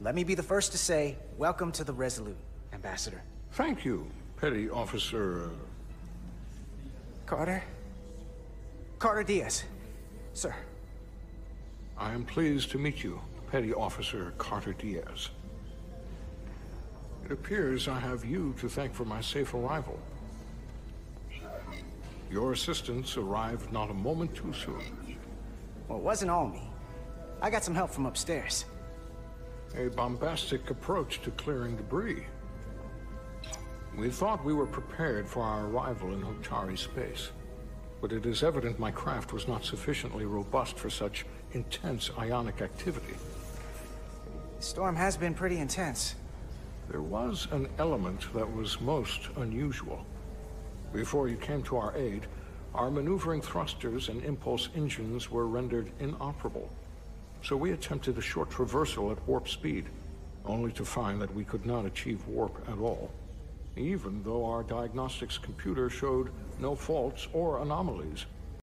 let me be the first to say, welcome to the Resolute, Ambassador. Thank you, Petty Officer... uh, Carter? Carter Diaz. Sir. I am pleased to meet you, Petty Officer Carter Diaz. It appears I have you to thank for my safe arrival. Your assistance arrived not a moment too soon. Well, it wasn't all me. I got some help from upstairs. A bombastic approach to clearing debris. We thought we were prepared for our arrival in Hotari space. But it is evident my craft was not sufficiently robust for such intense ionic activity. The storm has been pretty intense. There was an element that was most unusual. Before you came to our aid, our maneuvering thrusters and impulse engines were rendered inoperable. So we attempted a short traversal at warp speed, only to find that we could not achieve warp at all, even though our diagnostics computer showed no faults or anomalies.